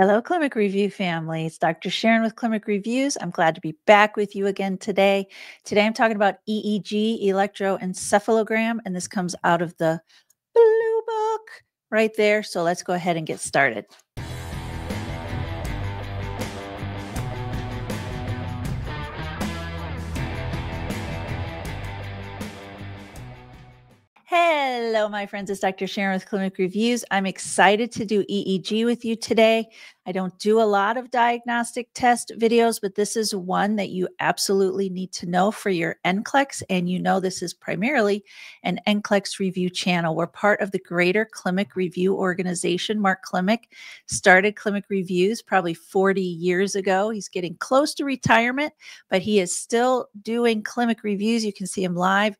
Hello, Klimek Review family. It's Dr. Sharon with Klimek Reviews. I'm glad to be back with you again today. Today I'm talking about EEG, electroencephalogram, and this comes out of the blue book right there. So let's go ahead and get started. Hello, my friends. It's Dr. Sharon with Klimek Reviews. I'm excited to do EEG with you today. I don't do a lot of diagnostic test videos, but this is one that you absolutely need to know for your NCLEX. And you know, this is primarily an NCLEX review channel. We're part of the greater Klimek Review organization. Mark Klimek started Klimek Reviews probably 40 years ago. He's getting close to retirement, but he is still doing Klimek Reviews. You can see him live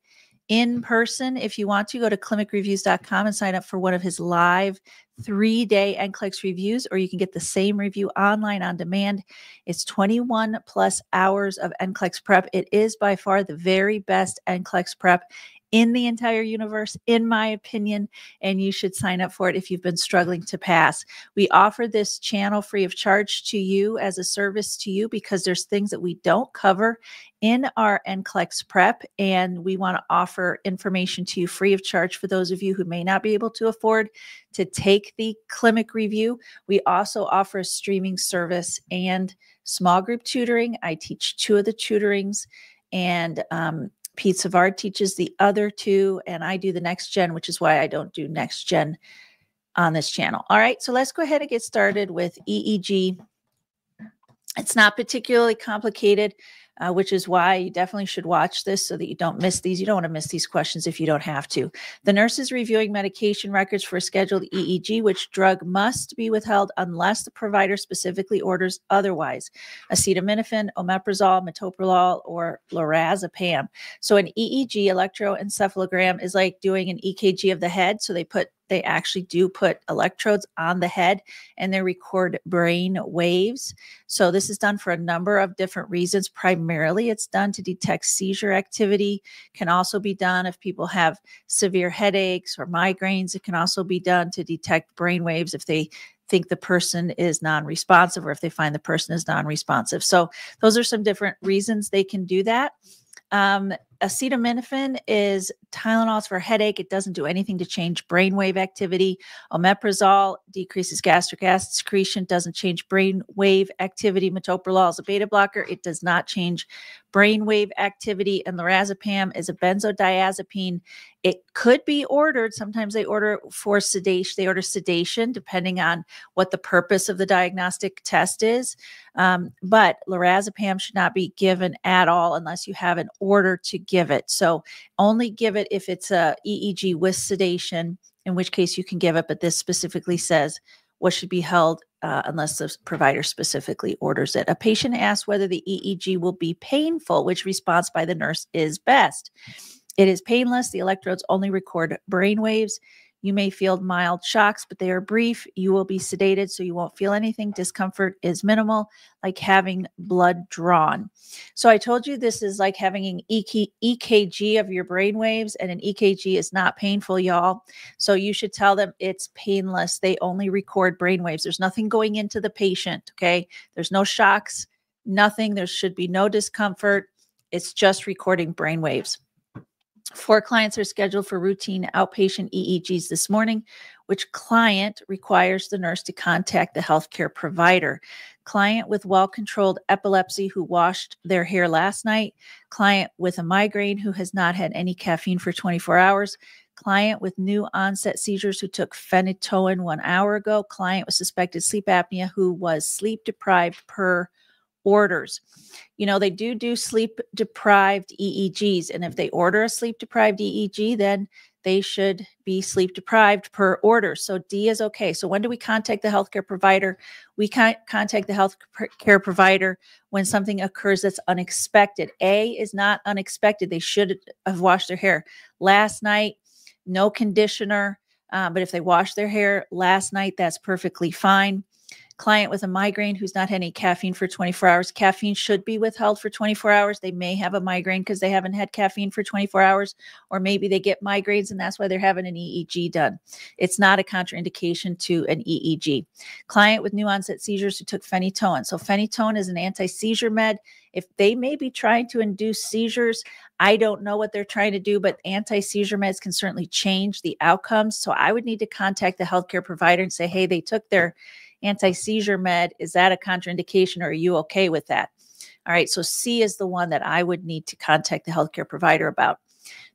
in person. If you want to, go to klimekreviews.com and sign up for one of his live three day NCLEX reviews, or you can get the same review online on demand. It's 21 plus hours of NCLEX prep. It is by far the very best NCLEX prep in the entire universe, in my opinion, and you should sign up for it if you've been struggling to pass. We offer this channel free of charge to you as a service to you because there's things that we don't cover in our NCLEX prep, and we want to offer information to you free of charge for those of you who may not be able to afford to take the Klimek review. We also offer a streaming service and small group tutoring. I teach two of the tutorings and um, Pete Savard teaches the other two, and I do the next gen, which is why I don't do next gen on this channel. All right, so let's go ahead and get started with EEG. It's not particularly complicated uh, which is why you definitely should watch this so that you don't miss these. You don't want to miss these questions if you don't have to. The nurse is reviewing medication records for a scheduled EEG, which drug must be withheld unless the provider specifically orders otherwise. Acetaminophen, omeprazole, metoprolol, or lorazepam. So an EEG electroencephalogram is like doing an EKG of the head. So they put they actually do put electrodes on the head and they record brain waves. So, this is done for a number of different reasons. Primarily, it's done to detect seizure activity, can also be done if people have severe headaches or migraines. It can also be done to detect brain waves if they think the person is non-responsive or if they find the person is non-responsive. So those are some different reasons they can do that. Um, acetaminophen is Tylenol for headache. It doesn't do anything to change brainwave activity. Omeprazole decreases gastric acid secretion, doesn't change brainwave activity. Metoprolol is a beta blocker. It does not change brainwave activity. And lorazepam is a benzodiazepine. It could be ordered. Sometimes they order for sedation. They order sedation depending on what the purpose of the diagnostic test is. Um, but lorazepam should not be given at all unless you have an order to give it. So only give it if it's a EEG with sedation, in which case you can give it. But this specifically says what should be held uh, unless the provider specifically orders it. A patient asks whether the EEG will be painful, which response by the nurse is best. It is painless. The electrodes only record brain waves. You may feel mild shocks, but they are brief. You will be sedated, so you won't feel anything. Discomfort is minimal, like having blood drawn. So I told you this is like having an EKG of your brain waves, and an EKG is not painful, y'all. So you should tell them it's painless. They only record brain waves. There's nothing going into the patient, okay? There's no shocks, nothing. There should be no discomfort. It's just recording brain waves. Four clients are scheduled for routine outpatient EEGs this morning. Which client requires the nurse to contact the healthcare provider? Client with well controlled epilepsy who washed their hair last night. Client with a migraine who has not had any caffeine for 24 hours. Client with new onset seizures who took phenytoin one hour ago. Client with suspected sleep apnea who was sleep deprived per orders. You know, they do do sleep deprived EEGs. And if they order a sleep deprived EEG, then they should be sleep deprived per order. So D is okay. So when do we contact the healthcare provider? We can contact the healthcare provider when something occurs that's unexpected. A is not unexpected. They should have washed their hair last night, no conditioner. Uh, but if they wash their hair last night, that's perfectly fine. Client with a migraine who's not had any caffeine for 24 hours, caffeine should be withheld for 24 hours. They may have a migraine because they haven't had caffeine for 24 hours, or maybe they get migraines and that's why they're having an EEG done. It's not a contraindication to an EEG. Client with new onset seizures who took phenytoin. So, phenytoin is an anti seizure med. If they may be trying to induce seizures, I don't know what they're trying to do, but anti seizure meds can certainly change the outcomes. So, I would need to contact the healthcare provider and say, hey, they took their anti seizure med. Is that a contraindication or are you okay with that? All right, so C is the one that I would need to contact the healthcare provider about.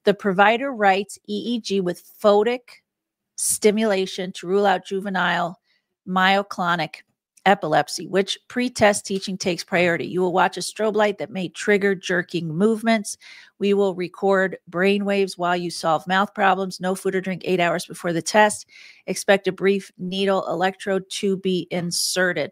The provider writes EEG with photic stimulation to rule out juvenile myoclonic epilepsy, which pre-test teaching takes priority. You will watch a strobe light that may trigger jerking movements. We will record brain waves while you solve mouth problems. No food or drink eight hours before the test. Expect a brief needle electrode to be inserted.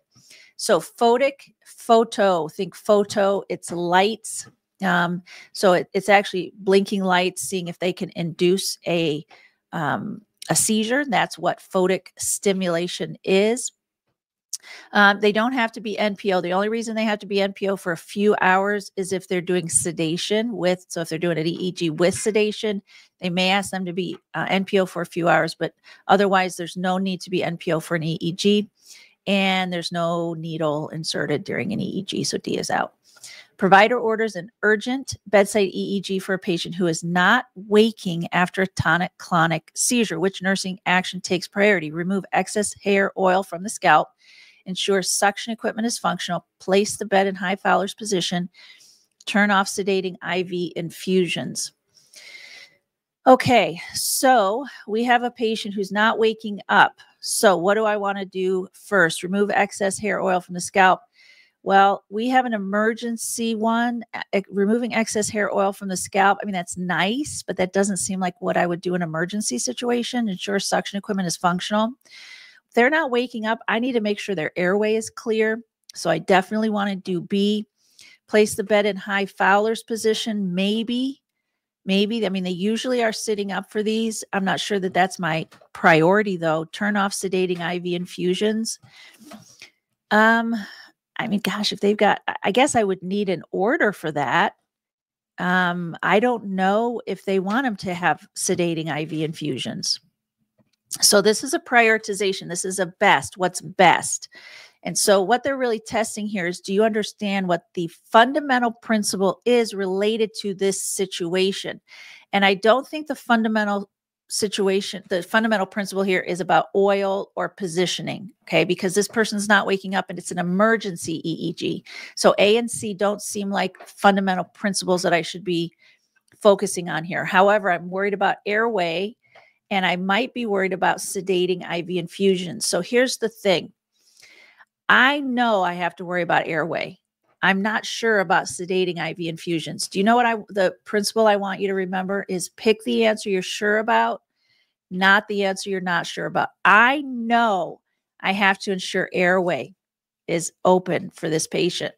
So photic, photo, think photo, it's lights. Um, so it, it's actually blinking lights, seeing if they can induce a um, a seizure. That's what photic stimulation is. Um, they don't have to be NPO. The only reason they have to be NPO for a few hours is if they're doing sedation with, so if they're doing an EEG with sedation, they may ask them to be uh, NPO for a few hours, but otherwise, there's no need to be NPO for an EEG. And there's no needle inserted during an EEG. So D is out. Provider orders an urgent bedside EEG for a patient who is not waking after a tonic clonic seizure, which nursing action takes priority. Remove excess hair oil from the scalp ensure suction equipment is functional, place the bed in high Fowler's position, turn off sedating IV infusions. Okay, so we have a patient who's not waking up. So, what do I want to do first? Remove excess hair oil from the scalp. Well, we have an emergency one, removing excess hair oil from the scalp. I mean, that's nice, but that doesn't seem like what I would do in an emergency situation. Ensure suction equipment is functional they're not waking up, I need to make sure their airway is clear. So I definitely want to do B. Place the bed in high Fowler's position, maybe. Maybe. I mean, they usually are sitting up for these. I'm not sure that that's my priority, though. Turn off sedating IV infusions. Um, I mean, gosh, if they've got, I guess I would need an order for that. Um, I don't know if they want them to have sedating IV infusions. So this is a prioritization. This is a best, what's best. And so what they're really testing here is do you understand what the fundamental principle is related to this situation? And I don't think the fundamental situation, the fundamental principle here is about oil or positioning, okay? Because this person's not waking up and it's an emergency EEG. So A and C don't seem like fundamental principles that I should be focusing on here. However, I'm worried about airway and I might be worried about sedating IV infusions. So here's the thing I know I have to worry about airway. I'm not sure about sedating IV infusions. Do you know what I the principle I want you to remember is pick the answer you're sure about, not the answer you're not sure about. I know I have to ensure airway is open for this patient.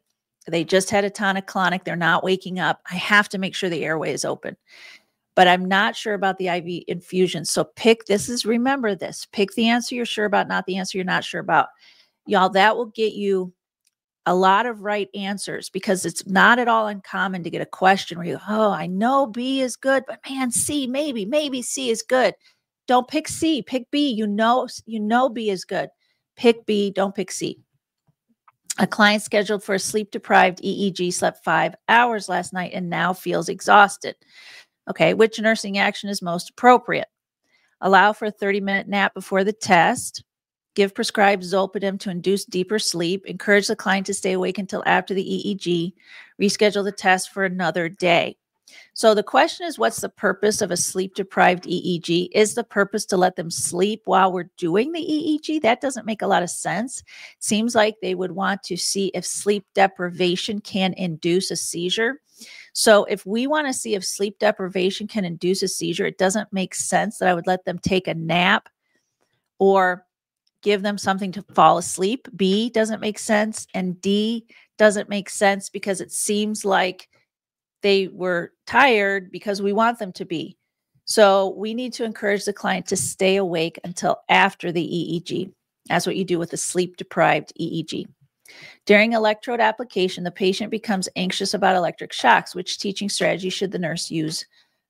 They just had a tonic clonic, they're not waking up. I have to make sure the airway is open but I'm not sure about the IV infusion. So pick this is remember this. Pick the answer you're sure about, not the answer you're not sure about. Y'all, that will get you a lot of right answers because it's not at all uncommon to get a question where you, oh, I know B is good, but man, C, maybe, maybe C is good. Don't pick C, pick B. You know, you know B is good. Pick B, don't pick C. A client scheduled for a sleep deprived EEG slept five hours last night and now feels exhausted. Okay, which nursing action is most appropriate? Allow for a 30 minute nap before the test. Give prescribed zolpidem to induce deeper sleep. Encourage the client to stay awake until after the EEG. Reschedule the test for another day. So the question is what's the purpose of a sleep deprived EEG? Is the purpose to let them sleep while we're doing the EEG? That doesn't make a lot of sense. Seems like they would want to see if sleep deprivation can induce a seizure. So if we want to see if sleep deprivation can induce a seizure, it doesn't make sense that I would let them take a nap or give them something to fall asleep. B doesn't make sense. And D doesn't make sense because it seems like they were tired because we want them to be. So we need to encourage the client to stay awake until after the EEG. That's what you do with a sleep deprived EEG. During electrode application, the patient becomes anxious about electric shocks. Which teaching strategy should the nurse use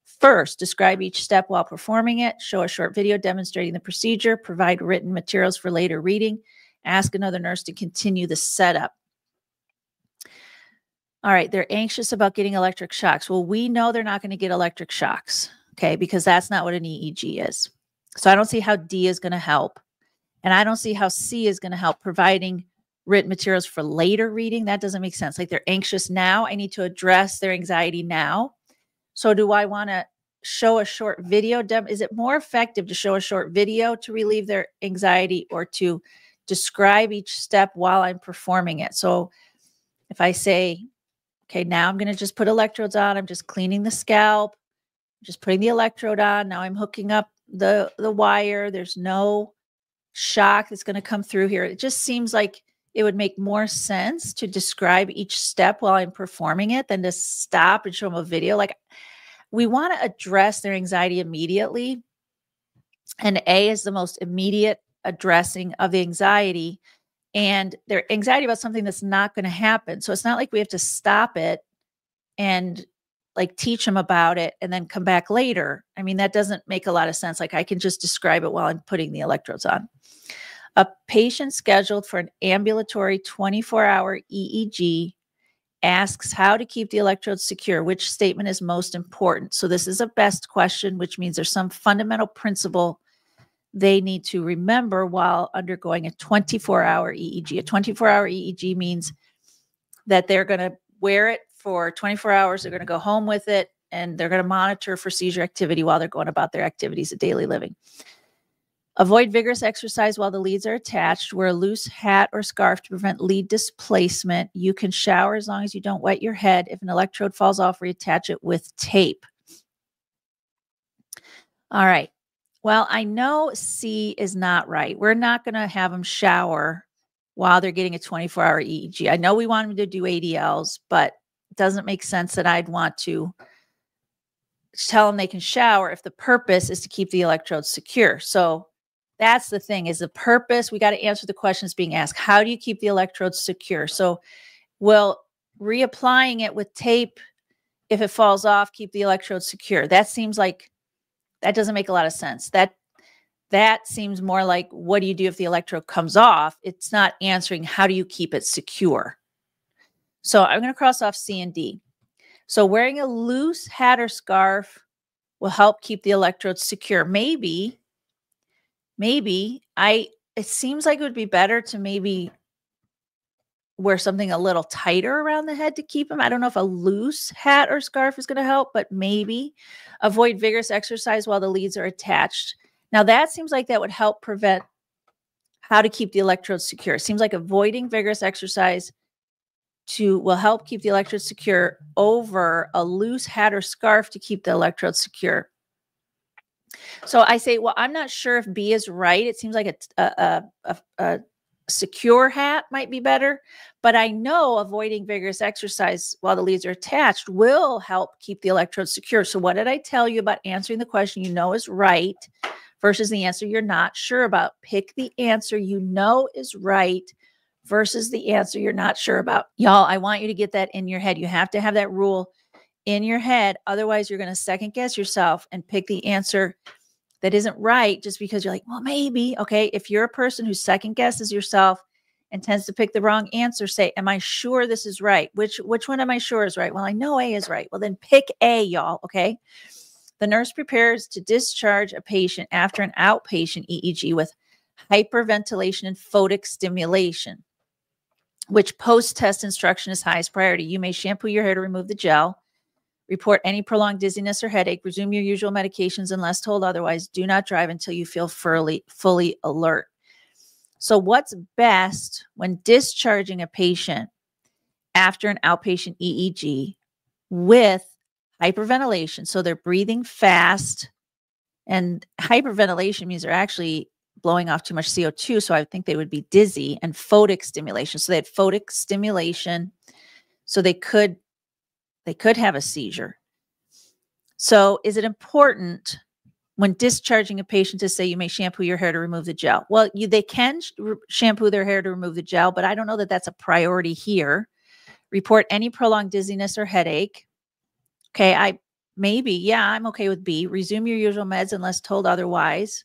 first? Describe each step while performing it, show a short video demonstrating the procedure, provide written materials for later reading, ask another nurse to continue the setup. All right, they're anxious about getting electric shocks. Well, we know they're not going to get electric shocks, okay, because that's not what an EEG is. So I don't see how D is going to help. And I don't see how C is going to help providing written materials for later reading. That doesn't make sense. Like they're anxious now. I need to address their anxiety now. So do I want to show a short video? Is it more effective to show a short video to relieve their anxiety or to describe each step while I'm performing it? So if I say, Okay, now I'm going to just put electrodes on. I'm just cleaning the scalp, just putting the electrode on. Now I'm hooking up the the wire. There's no shock that's going to come through here. It just seems like it would make more sense to describe each step while I'm performing it than to stop and show them a video. Like we want to address their anxiety immediately. And A is the most immediate addressing of the anxiety and their anxiety about something that's not going to happen. So it's not like we have to stop it and like teach them about it and then come back later. I mean, that doesn't make a lot of sense. Like I can just describe it while I'm putting the electrodes on. A patient scheduled for an ambulatory 24 hour EEG asks how to keep the electrodes secure. Which statement is most important? So, this is a best question, which means there's some fundamental principle they need to remember while undergoing a 24 hour EEG. A 24 hour EEG means that they're going to wear it for 24 hours, they're going to go home with it, and they're going to monitor for seizure activity while they're going about their activities of daily living. Avoid vigorous exercise while the leads are attached. Wear a loose hat or scarf to prevent lead displacement. You can shower as long as you don't wet your head. If an electrode falls off, reattach it with tape. All right. Well, I know C is not right. We're not going to have them shower while they're getting a 24 hour EEG. I know we want them to do ADLs, but it doesn't make sense that I'd want to tell them they can shower if the purpose is to keep the electrodes secure. So that's the thing is the purpose. We got to answer the questions being asked. How do you keep the electrodes secure? So, will reapplying it with tape, if it falls off, keep the electrodes secure? That seems like that doesn't make a lot of sense. That that seems more like what do you do if the electrode comes off? It's not answering how do you keep it secure. So I'm going to cross off C and D. So wearing a loose hat or scarf will help keep the electrodes secure. Maybe, maybe I it seems like it would be better to maybe wear something a little tighter around the head to keep them. I don't know if a loose hat or scarf is going to help, but maybe avoid vigorous exercise while the leads are attached. Now, that seems like that would help prevent how to keep the electrodes secure. It seems like avoiding vigorous exercise to will help keep the electrodes secure over a loose hat or scarf to keep the electrodes secure. So I say, well, I'm not sure if B is right. It seems like a, a, a, a secure hat might be better, but I know avoiding vigorous exercise while the leads are attached will help keep the electrodes secure. So, what did I tell you about answering the question you know is right versus the answer you're not sure about? Pick the answer you know is right versus the answer you're not sure about. Y'all, I want you to get that in your head. You have to have that rule in your head. Otherwise, you're going to second guess yourself and pick the answer that isn't right just because you're like, well, maybe. Okay. If you're a person who second guesses yourself and tends to pick the wrong answer, say, Am I sure this is right? Which which one am I sure is right? Well, I know A is right. Well, then pick A, y'all. Okay. The nurse prepares to discharge a patient after an outpatient EEG with hyperventilation and photic stimulation, which post test instruction is highest priority. You may shampoo your hair to remove the gel Report any prolonged dizziness or headache. Resume your usual medications unless told otherwise. Do not drive until you feel fully, fully alert. So, what's best when discharging a patient after an outpatient EEG with hyperventilation? So, they're breathing fast, and hyperventilation means they're actually blowing off too much CO2. So, I think they would be dizzy and photic stimulation. So, they had photic stimulation. So, they could they could have a seizure. So, is it important when discharging a patient to say you may shampoo your hair to remove the gel. Well, you, they can sh- shampoo their hair to remove the gel, but I don't know that that's a priority here. Report any prolonged dizziness or headache. Okay, I maybe, yeah, I'm okay with B. Resume your usual meds unless told otherwise.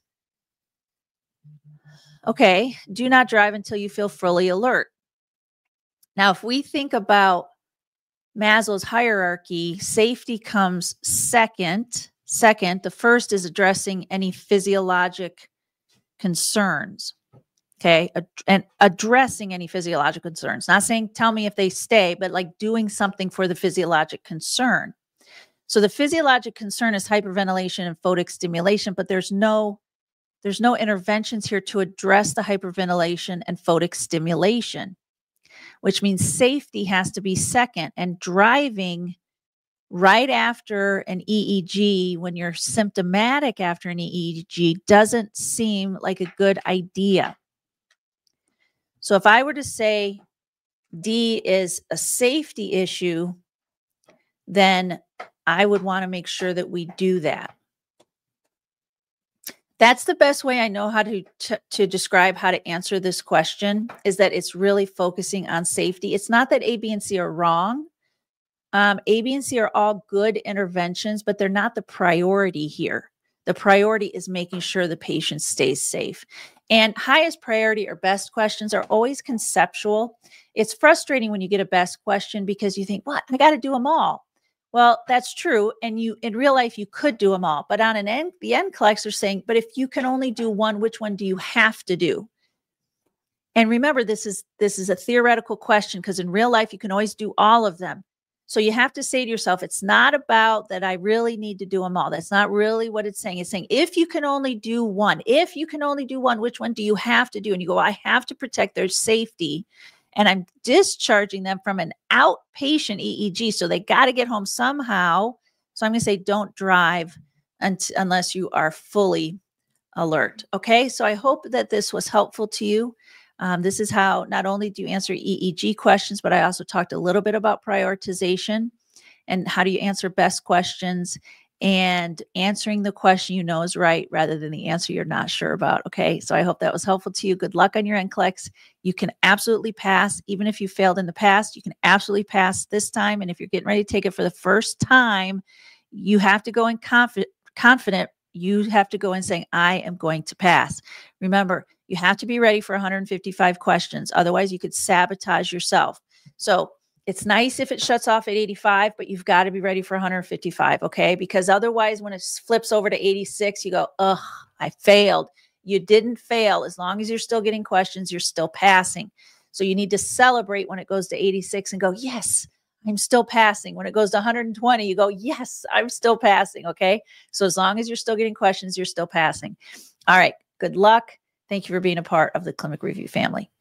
Okay, do not drive until you feel fully alert. Now, if we think about Maslow's hierarchy, safety comes second. Second, the first is addressing any physiologic concerns. Okay. And addressing any physiologic concerns. Not saying tell me if they stay, but like doing something for the physiologic concern. So the physiologic concern is hyperventilation and photic stimulation, but there's no there's no interventions here to address the hyperventilation and photic stimulation which means safety has to be second. And driving right after an EEG, when you're symptomatic after an EEG, doesn't seem like a good idea. So if I were to say D is a safety issue, then I would want to make sure that we do that that's the best way I know how to, to, describe how to answer this question is that it's really focusing on safety. It's not that A, B, and C are wrong. Um, a, B, and C are all good interventions, but they're not the priority here. The priority is making sure the patient stays safe. And highest priority or best questions are always conceptual. It's frustrating when you get a best question because you think, what? I got to do them all. Well, that's true. And you in real life you could do them all. But on an end, the NCLEX are saying, but if you can only do one, which one do you have to do? And remember, this is this is a theoretical question because in real life you can always do all of them. So you have to say to yourself, it's not about that I really need to do them all. That's not really what it's saying. It's saying if you can only do one, if you can only do one, which one do you have to do? And you go, I have to protect their safety and I'm discharging them from an outpatient EEG. So they got to get home somehow. So I'm going to say don't drive unless you are fully alert. Okay. So I hope that this was helpful to you. Um, this is how not only do you answer EEG questions, but I also talked a little bit about prioritization and how do you answer best questions and answering the question you know is right rather than the answer you're not sure about. Okay. So I hope that was helpful to you. Good luck on your NCLEX. You can absolutely pass. Even if you failed in the past, you can absolutely pass this time. And if you're getting ready to take it for the first time, you have to go in confident, confident. You have to go in saying, I am going to pass. Remember, you have to be ready for 155 questions. Otherwise, you could sabotage yourself. So it's nice if it shuts off at 85, but you've got to be ready for 155. Okay. Because otherwise, when it flips over to 86, you go, ugh, I failed. You didn't fail. As long as you're still getting questions, you're still passing. So you need to celebrate when it goes to 86 and go, yes, I'm still passing. When it goes to 120, you go, yes, I'm still passing. Okay. So as long as you're still getting questions, you're still passing. All right. Good luck. Thank you for being a part of the Klimek Review family.